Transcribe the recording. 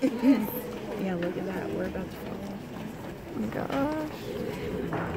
yeah, look at that. We're about to fall off. Oh my gosh.